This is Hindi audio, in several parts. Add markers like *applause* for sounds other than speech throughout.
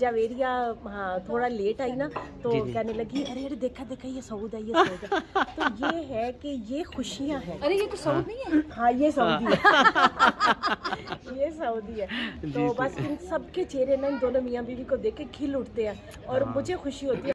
जवेरिया हाँ थोड़ा लेट आई ना तो। कहने लगी अरे अरे देखा देखा ये सऊद है ये सऊद है। तो ये है कि ये खुशियाँ हैं। अरे ये तो सऊद नहीं है? हाँ ये सऊदी है। ये सऊदी है। तो बस इन सबके चेहरे ना इन दोनों मियाँ बीवी को देख के खिल उठते हैं और मुझे खुशी होती है।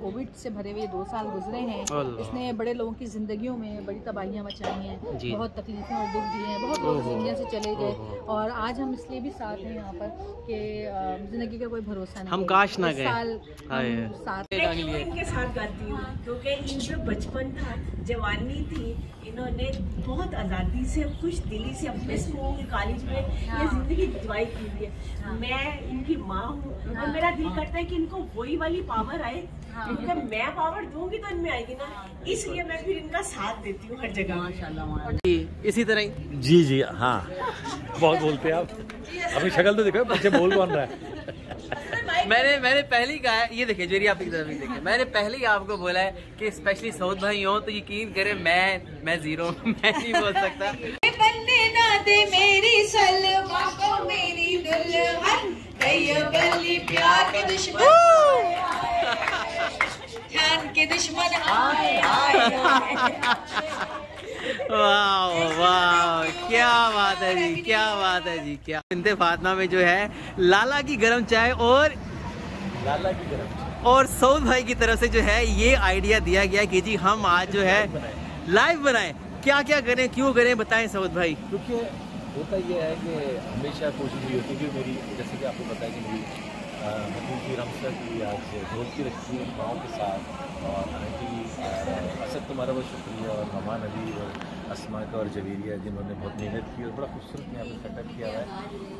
कोविड से भरे हुए दो साल गुजरे हैं। इसने बड़े लोगों की जिंदगियों में बड़ी तबाहियाँ मचाई हैं। बहुत तकलीफें और दुख दिए हैं। बहुत लोग। दुनिया से चले गए। और आज हम इसलिए भी साथ हैं यहाँ पर कि ज़िंदगी का कोई भरोसा नहीं हम काश ना गए। साल साथ इनके साथ गाती हूँ? क्योंकि इनका बचपन था जवानी थी इन्होंने बहुत आज़ादी से खुश दिली से अपने स्कूल कॉलेज में ये ज़िंदगी इंजॉय की हुई है। मैं इनकी माँ हूँ और मेरा दिल करता है कि इनको वही वाली पावर आए क्योंकि मैं पावर दूँगी तो इनमें आएगी ना। इसलिए मैं फिर इनका साथ देती हूँ हर जगह। जी, इसी तरह ही। जी जी हाँ। बहुत बोलते हैं आप। अभी शक्ल तो देखो बच्चे बोल कौन रहा है? मैंने मैंने पहले ही कहा है ये देखिए जेरी आपकी तरफ़ ही देखे मैंने पहले ही आपको बोला है कि स्पेशली सऊद भाई हो तो यकीन करें मैं मैं ज़ीरो मैं नहीं बोल सकता। बनने ना दे मेरी सलमा को मेरी दुल्हन। कई बल्ली प्यार के दुश्मन। के दुश्मन आए आए वाह वाह क्या बात है जी क्या बात है जी क्या इंते फातमा में जो है लाला की गरम चाय और लाला की तरफ़ और सऊद भाई की तरफ़ से जो है ये आइडिया दिया गया कि जी हम आज जो है लाइव बनाएँ। क्या क्या करें क्यों करें बताएँ सऊद भाई। क्योंकि होता ये है कि हमेशा कोशिश ये होती है कि मेरी जैसे कि आपको पता है कि मेरी मतीन की रमसर की आज ढोल की रखी है गाँव के साथ और असद तुम्हारा बहुत शुक्रिया और नमान अली और असमा का और जवेरिया जिन्होंने बहुत मेहनत की और बड़ा खूबसूरत यहाँ पर सेटअप किया हुआ है।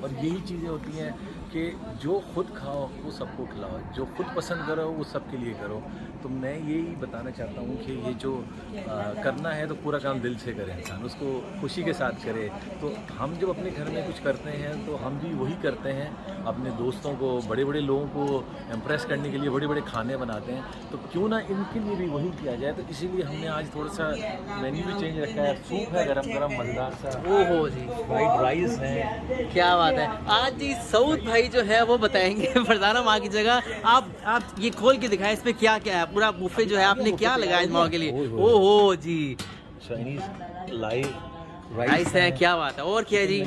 और यही चीज़ें होती हैं कि जो खुद खाओ वो सबको खिलाओ। जो खुद पसंद करो वो सबके लिए करो। तो मैं यही बताना चाहता हूँ कि ये जो आ, करना है तो पूरा काम दिल से करे इंसान। उसको खुशी के साथ करे। तो हम जब अपने घर में कुछ करते हैं तो हम भी वही करते हैं। अपने दोस्तों को बड़े बड़े लोगों को इम्प्रेस करने के लिए बड़े बड़े खाने बनाते हैं। तो क्यों ना इनके लिए भी वही किया जाए तो इसीलिए हमने आज थोड़ा सा मेन्यू भी चेंज रखा है। सूप है गरम गरम मज़ेदार सा। ओहो जी। वाइट राइस है। क्या बात है। आज जी सऊद भाई जो है वो बताएँगे *laughs* फरदाना माँ की जगह। आप आप ये खोल के दिखाएँ इसमें क्या क्या है? पूरा बुफे जो है आपने क्या लगाया इस माँ के लिए? ओहो। जी। चाइनीज़ लाइव राइस है क्या बात है और क्या है जी?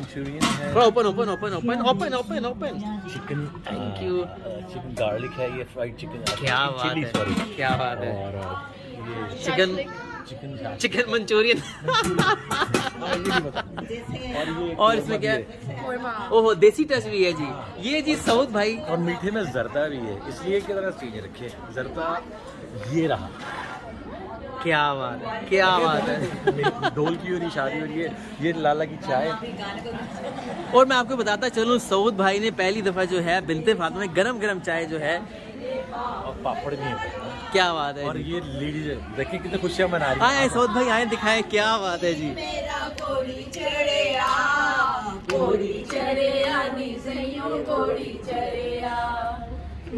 थोड़ा open open open open open open open chicken Thank you. Chicken garlic है ये फ्राइड चिकन क्या बात है क्या बात है। और चिकन चिकन चिकन मंचूरियन ये और इसमें क्या है? ओहो देसी टच भी है जी। ये जी सऊद भाई। और मीठे में जरदा भी है इसलिए की तरह चीज़ें रखे जरदा ये रहा। क्या बात है क्या बात है। ढोल की हो रही शादी हो रही है ये लाला की चाय। और मैं आपको बताता चलूँ सऊद भाई ने पहली दफ़ा जो है बिनते फातिमा में गरम गरम चाय जो है। और पापड़ भी है। क्या बात है और ये लेडीज़ देखिए कितने खुशियाँ मना रही आए सऊद भाई आए दिखाए क्या बात है जी।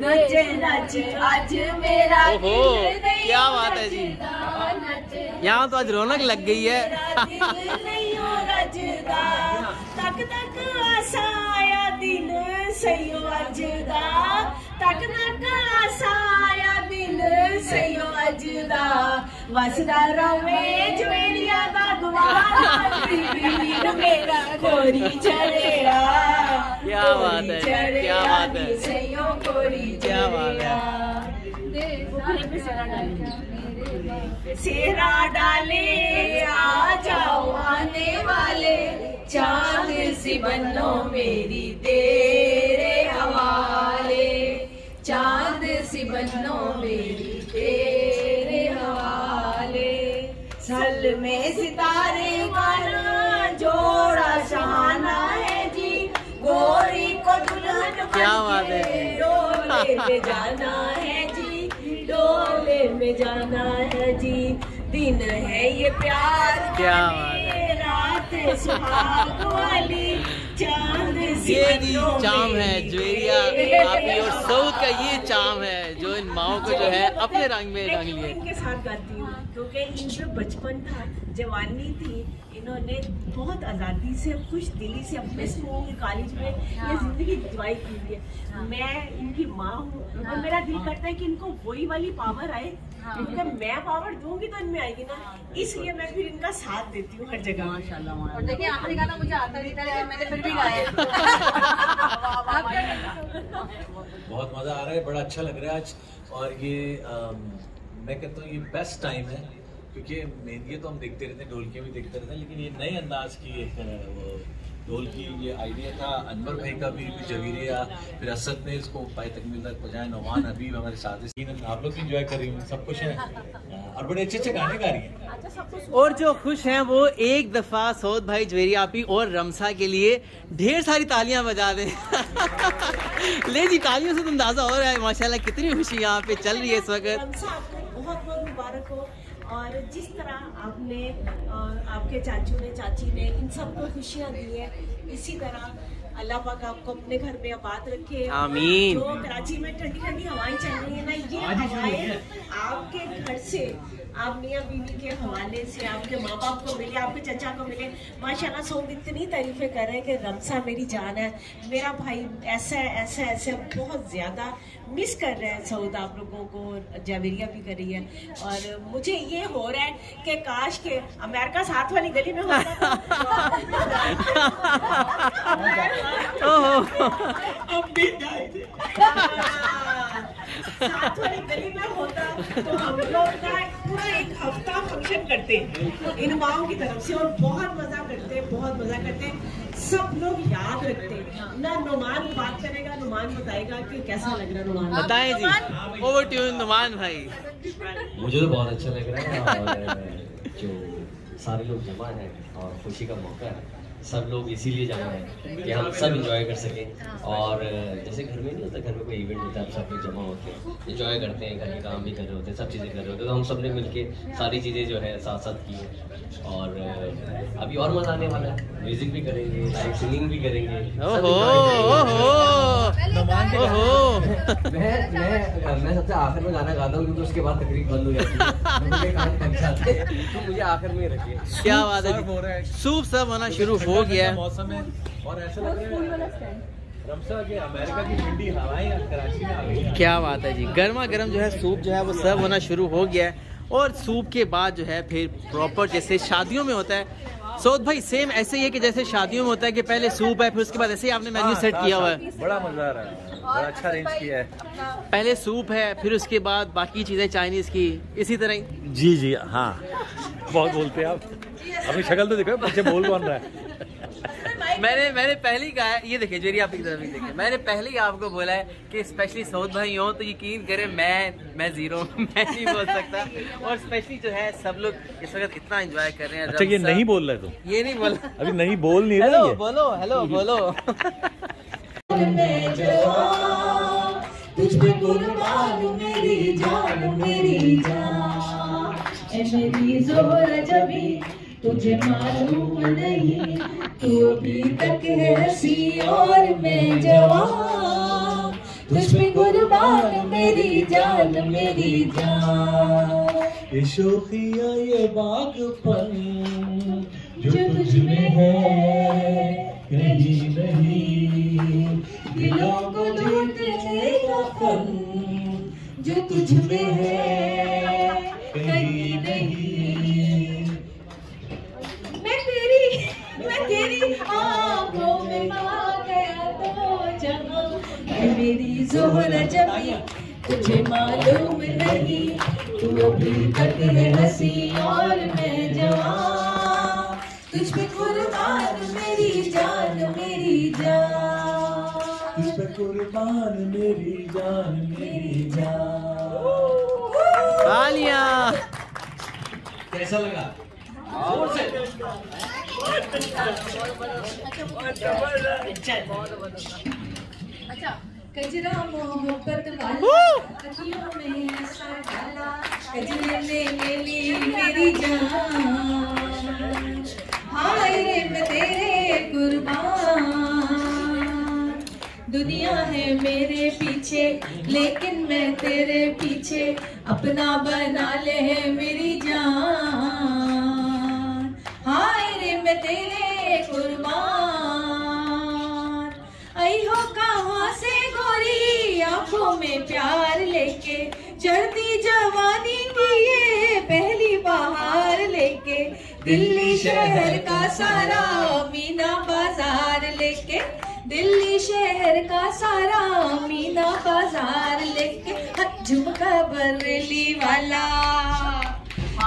नच नच आज मेरा ओहो, क्या बात है जी। यहाँ तो आज रौनक लग गई है तक तक आया दिन अजदा अजदा वसदा रवे जवेलिया दा गवार मेरा कोरी क्या बात है, क्या बात है। कोरी क्या बात है। सेरा डाले आ जाओ आने वाले चाँद सी बनो मेरी तेरे बनो मेरी तेरे हवाले सल में सितारे गाना जोड़ा सहाना है जी। गोरी को दुल्हन क्या बात है? डोले में जाना है जी। डोले में जाना है जी। दिन है ये प्यार क्या वाली, रात सुहाग वाली चाँद ये जी चाम है ज्वेरिया आपकी और सऊद का ये चाम है जो इन माओ को जो है अपने रंग में रंग लिए। इनके साथ गाती हूँ। क्योंकि इनका बचपन था जवानी थी इन्होंने बहुत आज़ादी से खुश दिली से अपने स्कूल कॉलेज में ये ज़िंदगी इंजॉय की हुई है। मैं इनकी माँ हूँ और मेरा दिल करता है कि इनको वही वाली पावर आए। क्योंकि मैं पावर दूँगी तो इनमें आएगी ना। इसलिए मैं फिर इनका साथ देती हूँ हर जगह। और देखिए आखिरी गाना मुझे आता नहीं था मैंने फिर भी गाया *laughs* *laughs* बहुत मज़ा आ रहा है बड़ा अच्छा लग रहा है आज। और ये मैं कहता हूँ ये बेस्ट टाइम है क्योंकि मेहंदी तो हम देखते रहते हैं ढोलकियाँ भी देखते रहते हैं लेकिन ये नए अंदाज की एक वो ढोल की ये आइडिया था। अनवर भाई का भी जवीरिया फिर असद ने इसको पाए तकमील तक पहुँचाया नौमान अबीब हमारे साथ। आप लोग भी इंजॉय कर रही हैं सब कुछ है। और बड़े अच्छे अच्छे गाने गा रही हैं। और जो खुश हैं वो एक दफ़ा सौद भाई ज्वेरिया आपी और रमसा के लिए ढेर सारी तालियाँ बजा दें। *laughs* ले जी तालियों से तो अंदाज़ा हो रहा है माशाल्लाह कितनी खुशी यहाँ पे चल रही है इस वक्त रमसा आपको बहुत बहुत मुबारक हो। और जिस तरह आपने और आपके चाचू ने चाची ने इन सबको खुशियाँ दी है इसी तरह अल्लाह पाक आपको अपने घर में आबाद रखे। आमीन। जो कराची में ठंडी ठंडी हवाएँ चल रही है ना ये हवाएँ आपके घर से आप मियाँ बीवी के हवाले से आपके माँ बाप को मिले आपके चचा को मिले माशाल्लाह सौद इतनी तारीफें कर रहे हैं कि रमसा मेरी जान है। मेरा भाई ऐसा है ऐसा ऐसे बहुत ज़्यादा मिस कर रहे हैं सऊद आप लोगों को जावेरिया भी कर रही है। और मुझे ये हो रहा है कि काश के अमेरिका साथ वाली गली में होता *laughs* ओहो। *laughs* हम भी जाए थे गली में होता हम लोग ना पूरा एक हफ़्ता फ़ंक्शन करते इन की तरफ़ से और बहुत मज़ा करते बहुत मज़ा सब लोग याद रखते ना नुमान बात करेगा नुमान बताएगा कि कैसा लग रहा है नुमान बताएँ जी। ओवर ट्यून नुमान भाई। मुझे तो बहुत अच्छा लग रहा है और, जो सारे लोग जमा है और खुशी का मौका है। सब लोग इसीलिए जमा हैं कि हम सब इंजॉय कर सकें। और जैसे घर में नहीं होता घर में कोई इवेंट होता है हम सब लोग जमा होते हैं इंजॉय करते हैं घर के काम भी कर रहे होते हैं सब चीज़ें कर रहे होते हैं। तो हम सबने मिलके सारी चीज़ें जो है साथ साथ की हैं। और अभी और मज़ा आने वाला है। म्यूज़िक भी करेंगे लाइव सिंगिंग भी करेंगे। मैं मैं मैं सबसे आखिर में गाना गाता हूँ क्योंकि उसके बाद तकरीब बंद हो जाती है। मुझे हैं तो मुझे आखिर में रखिए। क्या बात है हो रहा है। जी। सूप सब होना शुरू हो गया। है मौसम है और ऐसा लग रहा है अमेरिका की ठंडी हवाएँ अब कराची में आ गई हैं। क्या बात है जी। गर्मा गर्म जो है सूप जो है वो सर्व होना शुरू हो गया है। और सूप के बाद जो है फिर प्रॉपर जैसे शादियों में होता है। सौद भाई सेम ऐसे ही है कि जैसे शादियों में होता है कि पहले सूप है फिर उसके बाद ऐसे ही आपने मेन्यू हाँ, सेट किया हुआ है। बड़ा मज़ा आ रहा है। बड़ा अच्छा अरेंज किया है। पहले सूप है फिर उसके बाद बाकी चीज़ें चाइनीज़ की। इसी तरह ही। जी जी हाँ। बहुत बोलते हैं आप। अपनी शक्ल तो देखो बच्चे बोल कौन रहा है? मैंने मैंने पहले ही कहा है ये देखिए जेरी आपकी तरफ़ ही देखिए मैंने पहले ही आपको बोला है कि स्पेशली सऊद भाई हो तो यकीन करें मैं मैं ज़ीरो *laughs* मैं नहीं बोल सकता। और स्पेशली जो है सब लोग इस वक्त इतना एंजॉय कर रहे हैं अच्छा ये नहीं बोल रहे तुम ये नहीं बोल अभी नहीं बोल नहीं रहा हेलो *laughs* बोलो हेलो बोलो तुझ पे कुर्बान मेरी जान मेरी जान मेरी ज़ोर जबी तुझे मालूम नहीं तू अभी तक है हसी और मैं जवान तुझ पे कुर्बान मेरी जान मेरी जान। ये शोखिया ये बागपन जो तुझ में है कहीं नहीं। दिलों को लूटने का फन जो तुझ में है कहीं नहीं। आँखों में आ गया तो जब मेरी जोहर जबी तुझे मालूम नहीं तू अभी तक है हँसी और मैं जवान। तुझ पे कुर्बान मेरी जान मेरी जान। तुझ पे कुर्बान मेरी जान मेरी जान। तालियाँ। कैसा लगा? अच्छा कजरा मोहब्बत वाला अखियों में ऐसा डाला कजरे ने ले ली मेरी जान। हाय रे मैं तेरे कुर्बान। दुनिया है मेरे पीछे लेकिन मैं तेरे पीछे अपना बना ले मेरी जान। हाय रे मैं तेरे कुर्बान। आई हो कहाँ से गोरी आँखों में प्यार लेके चढ़ती जवानी की ये पहली बहार लेके? दिल्ली शहर का सारा। मीना बाज़ार लेके। दिल्ली शहर का सारा मीना बाज़ार लेके। हाँ, झुमका बरेली वाला।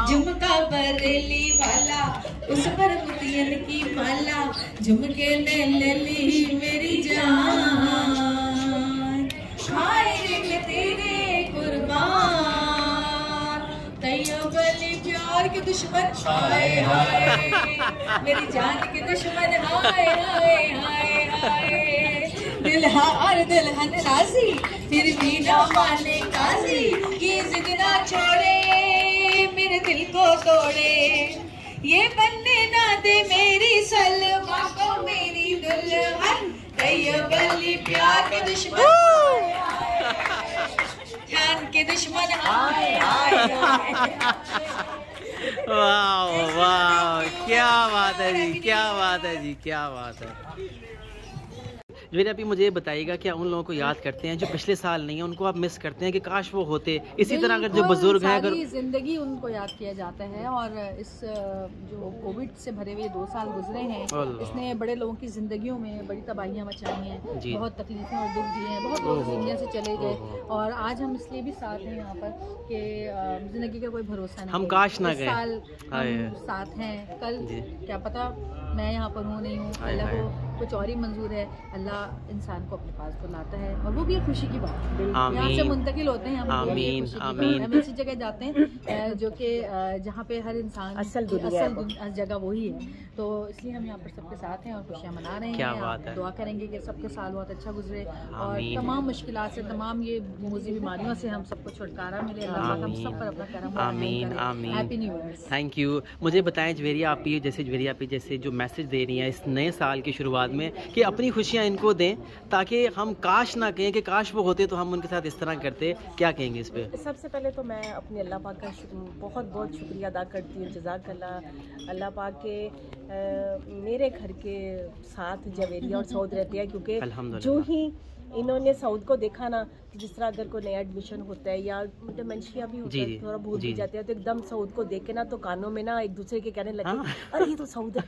झुमका बरेली वाला। उस पर कुतियन की माला झुमके ने ले ली मेरी जान। हाय रे तेरे कुर्बान। तैयो बली प्यार के दुश्मन। हाय हाय। मेरी जान के दुश्मन। हाय हाय हाय हाय। दिल हार दुल्हन राज़ी, फिर भी ना माने काजी। ये जिद ना छोड़े, मेरे दिल को तोड़े। ये बनने ना दे मेरी सलमा को मेरी दुल्हन बल्ली बली प्यार के दुश्मन। ध्यान के दुश्मन आए आए वाह वाह क्या बात है जी क्या बात है जी क्या बात है। मेरे अभी मुझे बताइएगा क्या उन लोगों को याद करते हैं जो पिछले साल नहीं है उनको आप मिस करते हैं कि काश वो होते। इसी तरह अगर जो बुज़ुर्ग हैं अगर ज़िंदगी उनको याद किया जाता है और इस जो कोविड से भरे हुए दो साल गुजरे हैं। इसने बड़े लोगों की जिंदगियों में बड़ी तबाहियाँ मचाई हैं बहुत तकलीफें और दुख दिए हैं बहुत लोग दुनिया से चले गए। और आज हम इसलिए भी साथ हैं यहाँ पर कि ज़िंदगी का कोई भरोसा नहीं हम काश ना गए। साल साथ हैं कल क्या पता मैं यहाँ पर हूँ नहीं हूँ अल्लाह को कुछ और ही मंजूर है अल्लाह इंसान को अपने पास बुलाता है और वो भी एक खुशी की बात है। यहाँ से मुंतकिल होते हैं हम ऐसी जगह जाते हैं जो कि जहाँ पे हर इंसान असल असल जगह वही है। तो इसलिए हम यहाँ पर सबके साथ हैं और खुशियाँ मना रहे हैं। दुआ करेंगे कि सबके साल बहुत अच्छा गुजरे और तमाम मुश्किल से तमाम ये मूजी बीमारियों से हम सबको छुटकारा मिले। हम आमीन। सब पर अपना करम आमीन, आमीन। थैंक यू मुझे बताएँ जवेरिया आप जैसे जवेरिया जैसे जो मैसेज दे रही हैं इस नए साल की शुरुआत में कि अपनी खुशियाँ इनको दें ताकि हम काश ना कहें कि काश वो होते तो हम उनके साथ इस तरह करते। क्या कहेंगे इस पर सबसे पहले तो मैं अपने अल्लाह पाक का बहुत बहुत शुक्रिया अदा करती हूँ जजाक अल्लाह अल्लाह पाक के मेरे घर के साथ जवेरिया और सऊद रहते हैं क्योंकि जो ही इन्होंने सऊद को देखा ना जिस तरह अगर कोई नया एडमिशन होता है या डिमेंशिया भी होता है थोड़ा भूल भी जाते हैं तो एकदम सऊद को देख के ना तो कानों में ना एक दूसरे के कहने लगे हाँ। अरे ये तो सऊद है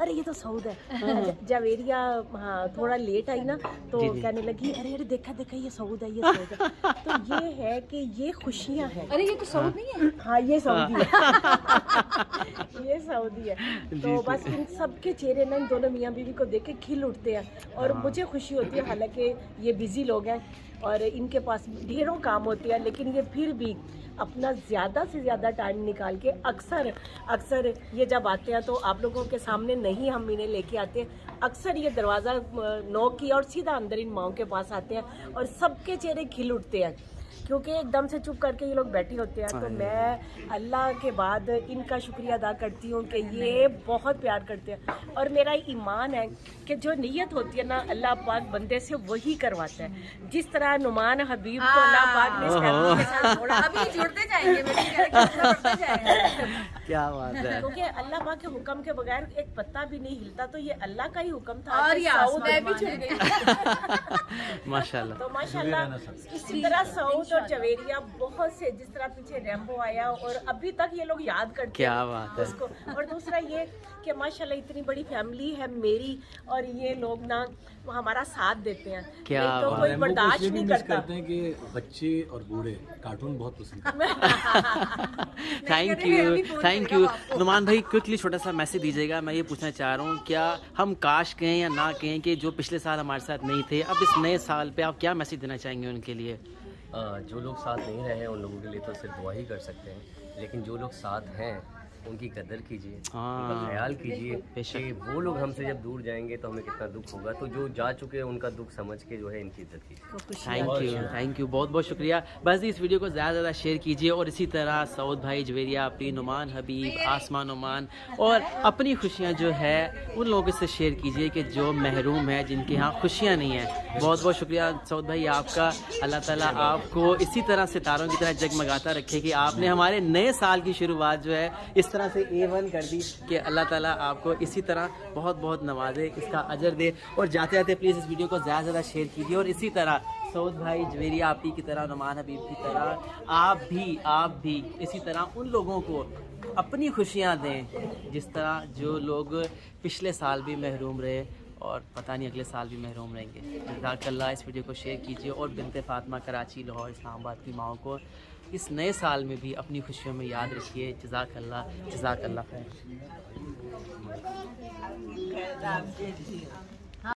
अरे ये तो सऊद है। ज- जवेरिया हाँ थोड़ा लेट आई ना तो। कहने लगी अरे अरे देखा देखा ये सऊद है ये सऊद है। तो ये है कि ये खुशियाँ हैं। अरे ये तो सऊद नहीं है? हाँ ये सऊदी है ये सऊदी है तो बस इन सबके चेहरे ना इन दोनों मियाँ बीवी को देख के खिल उठते हैं और हाँ। मुझे खुशी होती है हालाँकि ये बिज़ी लोग हैं और इनके पास ढेरों काम होते हैं, लेकिन ये फिर भी अपना ज़्यादा से ज़्यादा टाइम निकाल के अक्सर अक्सर ये जब आते हैं तो आप लोगों के सामने नहीं हम इन्हें लेके आते अक्सर ये दरवाज़ा नौ की और सीधा अंदर इन माओ के पास आते हैं और सबके चेहरे खिल उठते हैं। क्योंकि एकदम से चुप करके ये लोग बैठे होते हैं तो मैं अल्लाह के बाद इनका शुक्रिया अदा करती हूँ कि ये बहुत प्यार करते हैं। और मेरा ईमान है कि जो नीयत होती है ना अल्लाह पाक बंदे से वही करवाता है। जिस तरह नुमान हबीब को अल्लाह पाक ने इस फैमिली के साथ अभी जुड़ते जाएँगे क्या बात है। क्योंकि अल्लाह पाक के हुक्म के बगैर एक पत्ता भी नहीं हिलता तो ये अल्लाह का ही हुक्म था और भी है। गई। *laughs* माशाल्लाह तो माशाल्लाह। इसी तरह सऊद और जवेरिया बहुत से जिस तरह पीछे रैम्बो आया और अभी तक ये लोग याद करते क्या बात है। उसको। और दूसरा ये कि माशाल्लाह इतनी बड़ी फैमिली है मेरी और ये लोग ना हमारा साथ देते हैं। क्या तो बात कोई बर्दाश्त नहीं करता। करते हैं कि बच्चे और बूढ़े कार्टून बहुत पसंद thank you thank you Numan भाई क्विकली छोटा सा मैसेज दीजिएगा मैं ये पूछना चाह रहा हूँ क्या हम काश कहें या ना कहें कि जो पिछले साल हमारे साथ नहीं थे अब इस नए साल पे आप क्या मैसेज देना चाहेंगे उनके लिए? जो लोग साथ नहीं रहे हैं उन लोगों के लिए तो सिर्फ़ दुआ ही कर सकते हैं। लेकिन जो लोग साथ हैं उनकी कदर कीजिए हाँ। उनका ख्याल कीजिए। कि वो लोग हमसे जब दूर जाएँगे तो हमें कितना दुख होगा। तो जो जा चुके हैं उनका दुख समझ के जो है इनकी इज़्ज़त कीजिए। थैंक यू थैंक यू बहुत बहुत शुक्रिया। बस इस वीडियो को ज़्यादा से ज़्यादा शेयर कीजिए और इसी तरह सऊद भाई जवेरिया अपनी नुमान हबीब आसमान नुमान और अपनी खुशियाँ जो है उन लोगों से शेयर कीजिए कि जो महरूम है जिनके यहाँ खुशियाँ नहीं हैं। बहुत बहुत शुक्रिया सऊद भाई आपका। अल्लाह ताला आपको इसी तरह सितारों की तरह जगमगाता रखे कि आपने हमारे नए साल की शुरुआत जो है, इस तरह से ए वन कर दी कि अल्लाह ताला आपको इसी तरह बहुत बहुत नवाजे, इसका अजर दे। और जाते जाते प्लीज़ इस वीडियो को ज़्यादा से ज़्यादा शेयर कीजिए और इसी तरह सऊद भाई जवेरी आप ही की तरह, नुमान हबीब की तरह, आप भी आप भी इसी तरह उन लोगों को अपनी खुशियाँ दें जिस तरह जो लोग पिछले साल भी महरूम रहे। और पता नहीं अगले साल भी महरूम रहेंगे जजाकल्ला इस वीडियो को शेयर कीजिए और बिनते फातमा कराची, लाहौर, इस्लामाबाद की माओ को इस नए साल में भी अपनी खुशियों में याद रखिए जजाकल्ला जजाकल्ला खैर।